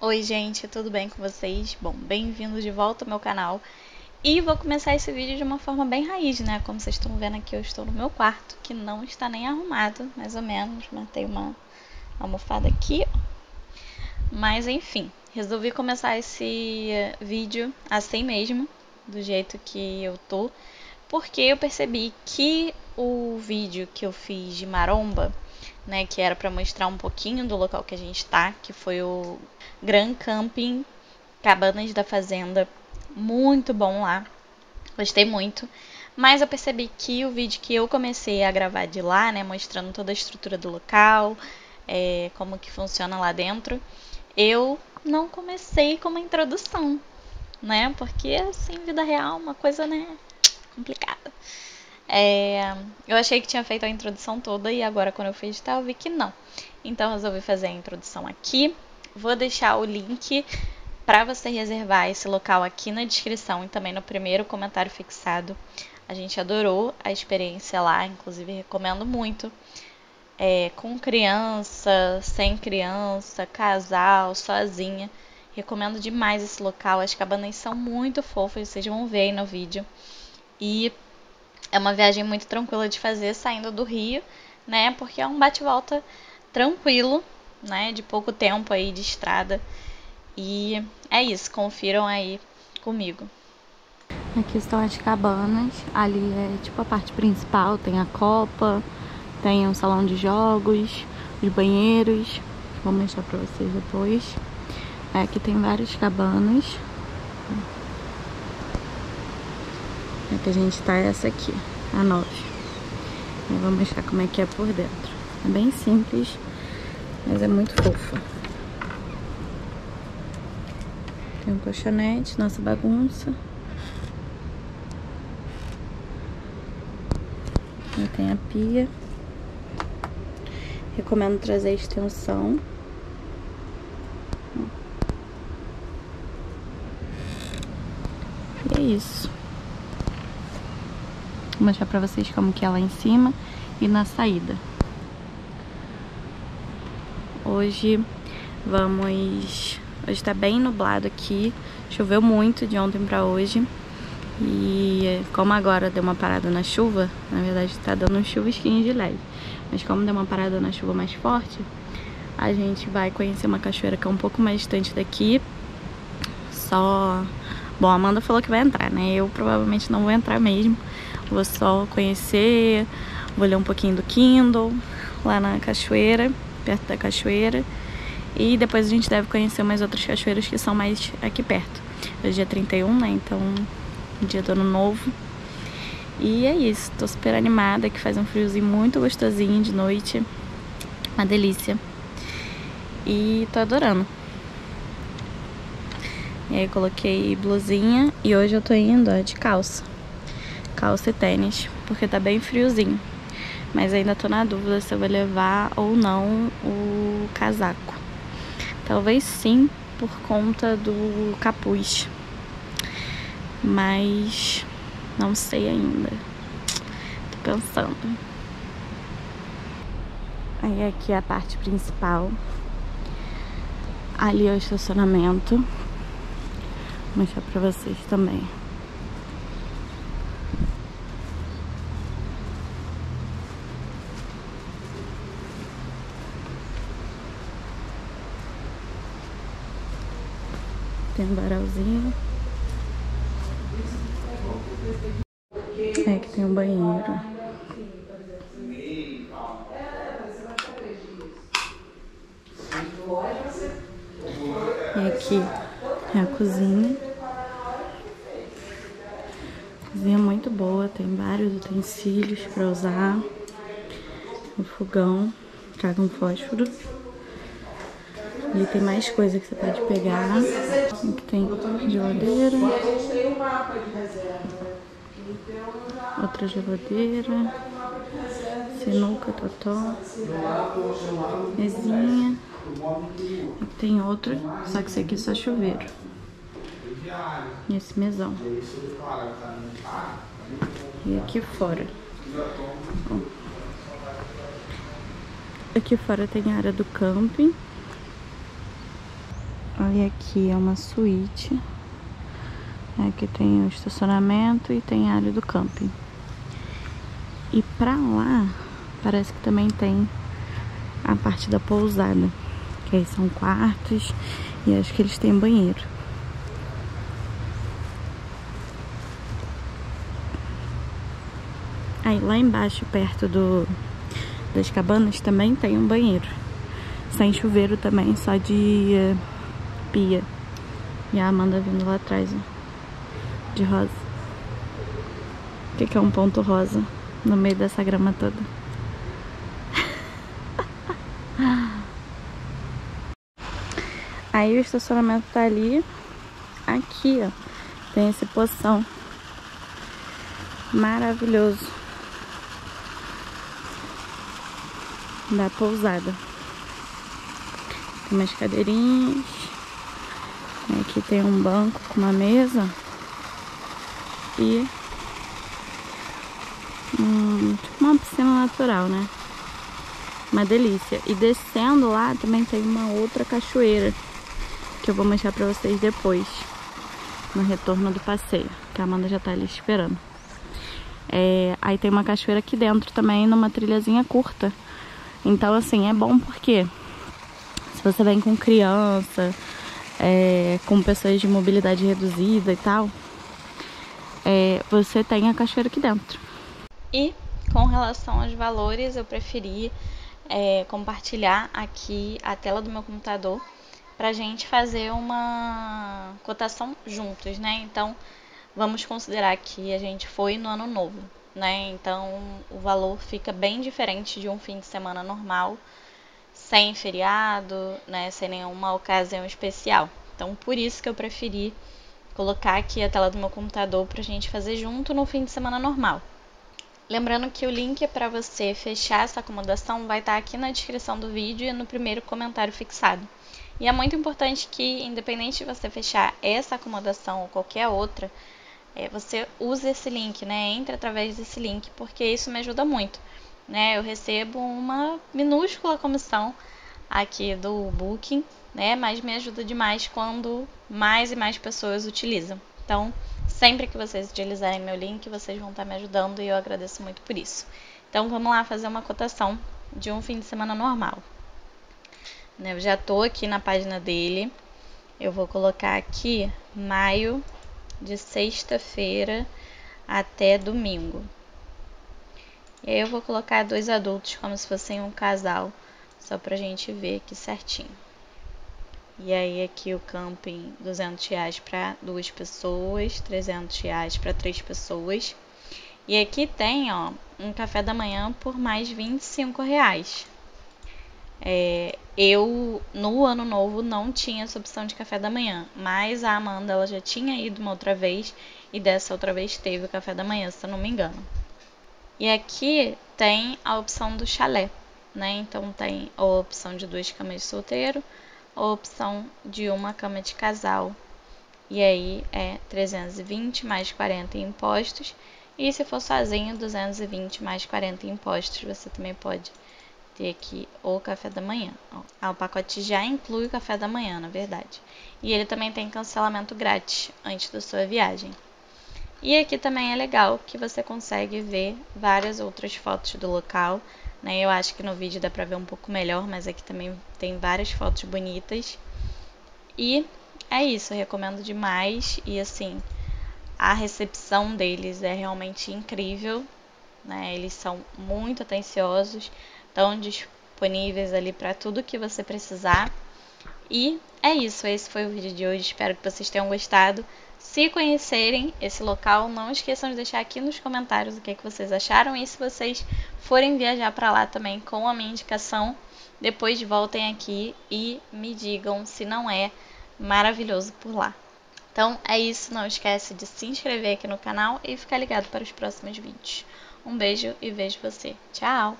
Oi gente, tudo bem com vocês? Bom, bem-vindos de volta ao meu canal E vou começar esse vídeo de uma forma bem raiz, né? Como vocês estão vendo aqui, eu estou no meu quarto Que não está nem arrumado, mais ou menos Matei uma almofada aqui, Mas enfim, resolvi começar esse vídeo assim mesmo Do jeito que eu tô Porque eu percebi que o vídeo que eu fiz de maromba né, que era para mostrar um pouquinho do local que a gente está, que foi o Grand Camping Cabanas da Fazenda. Muito bom lá. Gostei muito. Mas eu percebi que o vídeo que eu comecei a gravar de lá, né, mostrando toda a estrutura do local, é, como que funciona lá dentro, eu não comecei com uma introdução, né? Porque assim, vida real, uma coisa, né, complicada. É, eu achei que tinha feito a introdução toda e agora quando eu fui editar eu vi que não. Então resolvi fazer a introdução aqui. Vou deixar o link para você reservar esse local aqui na descrição e também no primeiro comentário fixado. A gente adorou a experiência lá, inclusive recomendo muito. É, com criança, sem criança, casal, sozinha. Recomendo demais esse local. As cabanas são muito fofas, vocês vão ver aí no vídeo. E é uma viagem muito tranquila de fazer saindo do Rio, né? Porque é um bate-volta tranquilo, né? De pouco tempo aí de estrada. E é isso, confiram aí comigo. Aqui estão as cabanas, ali é tipo a parte principal, tem a copa, tem um salão de jogos, os banheiros, vou mostrar pra vocês depois. Aqui tem várias cabanas, que a gente tá é essa aqui, a 9. Eu vou mostrar como é que é por dentro. É bem simples, mas é muito fofa. Tem um colchonete, nossa bagunça. Aqui tem a pia. Recomendo trazer extensão. E é isso. Mostrar pra vocês como que é lá em cima e na saída. Hoje vamos... Hoje tá bem nublado aqui. Choveu muito de ontem pra hoje. E como agora deu uma parada na chuva, na verdade tá dando um chuvisquinho de leve. Mas como deu uma parada na chuva mais forte, a gente vai conhecer uma cachoeira que é um pouco mais distante daqui. Só... Bom, a Amanda falou que vai entrar, né? Eu provavelmente não vou entrar mesmo. Vou só conhecer, vou ler um pouquinho do Kindle lá na cachoeira, perto da cachoeira. E depois a gente deve conhecer umas outras cachoeiras que são mais aqui perto. Hoje é dia 31, né? Então, dia do ano novo. E é isso, tô super animada, que faz um friozinho muito gostosinho de noite. Uma delícia. E tô adorando. E aí coloquei blusinha e hoje eu tô indo ó, de calça calça e tênis, porque tá bem friozinho. Mas ainda tô na dúvida se eu vou levar ou não o casaco. Talvez sim, por conta do capuz. Mas não sei ainda. Tô pensando. Aí aqui é a parte principal. Ali é o estacionamento. Vou mostrar pra vocês também. Tem um varalzinho. É, que tem um banheiro. E aqui é a cozinha. Cozinha muito boa, tem vários utensílios para usar. O fogão, traga um fósforo. Ali tem mais coisa que você pode pegar. Aqui tem geladeira. Outra geladeira. Sinuca, totó. Mesinha. Aqui tem outro, só que esse aqui é só chuveiro. E esse mesão. E aqui fora. Aqui fora tem a área do camping. Ali aqui é uma suíte. Aqui tem o estacionamento e tem a área do camping. E pra lá, parece que também tem a parte da pousada. Que aí são quartos e acho que eles têm banheiro. Aí lá embaixo, perto do das cabanas, também tem um banheiro. Sem chuveiro também, só de uh, pia. E a Amanda vindo lá atrás, ó, de rosa. O que, que é um ponto rosa no meio dessa grama toda? Aí o estacionamento tá ali. Aqui, ó. Tem esse poção. Maravilhoso. Da pousada. Tem umas cadeirinhas. Aqui tem um banco com uma mesa. E hum, tipo uma piscina natural, né? Uma delícia. E descendo lá também tem uma outra cachoeira que eu vou mostrar pra vocês depois, no retorno do passeio, que a Amanda já tá ali esperando. É, aí tem uma cachoeira aqui dentro também, numa trilhazinha curta. Então, assim, é bom porque se você vem com criança, é, com pessoas de mobilidade reduzida e tal, é, você tem a cachoeira aqui dentro. E com relação aos valores, eu preferi é, compartilhar aqui a tela do meu computador para a gente fazer uma cotação juntos, né? Então, vamos considerar que a gente foi no ano novo, né? Então, o valor fica bem diferente de um fim de semana normal, sem feriado, né? Sem nenhuma ocasião especial. Então, por isso que eu preferi colocar aqui a tela do meu computador para a gente fazer junto no fim de semana normal. Lembrando que o link para você fechar essa acomodação vai estar tá aqui na descrição do vídeo e no primeiro comentário fixado. E é muito importante que, independente de você fechar essa acomodação ou qualquer outra, é, você use esse link, né? Entre através desse link, porque isso me ajuda muito. Né? Eu recebo uma minúscula comissão aqui do Booking, né? Mas me ajuda demais quando mais e mais pessoas utilizam. Então, sempre que vocês utilizarem meu link, vocês vão estar me ajudando e eu agradeço muito por isso. Então, vamos lá fazer uma cotação de um fim de semana normal. Né? Eu já tô aqui na página dele. Eu vou colocar aqui maio de sexta-feira até domingo. E aí eu vou colocar dois adultos como se fossem um casal, só pra gente ver aqui certinho. E aí aqui o camping, 200 reais para duas pessoas, 300 reais para três pessoas. E aqui tem, ó, um café da manhã por mais 25 reais. É, eu, no ano novo, não tinha essa opção de café da manhã, mas a Amanda ela já tinha ido uma outra vez e dessa outra vez teve o café da manhã, se eu não me engano. E aqui tem a opção do chalé, né? Então tem a opção de duas camas de solteiro, a opção de uma cama de casal. E aí é 320 mais 40 em impostos. E se for sozinho, 220 mais 40 em impostos. Você também pode ter aqui o café da manhã. Ah, o pacote já inclui o café da manhã, na verdade. E ele também tem cancelamento grátis antes da sua viagem. E aqui também é legal que você consegue ver várias outras fotos do local. Né? Eu acho que no vídeo dá pra ver um pouco melhor, mas aqui também tem várias fotos bonitas. E é isso, recomendo demais. E assim, a recepção deles é realmente incrível. Né? Eles são muito atenciosos estão disponíveis ali para tudo que você precisar. E é isso, esse foi o vídeo de hoje. Espero que vocês tenham gostado. Se conhecerem esse local, não esqueçam de deixar aqui nos comentários o que, é que vocês acharam. E se vocês forem viajar para lá também com a minha indicação, depois voltem aqui e me digam se não é maravilhoso por lá. Então é isso, não esquece de se inscrever aqui no canal e ficar ligado para os próximos vídeos. Um beijo e vejo você. Tchau!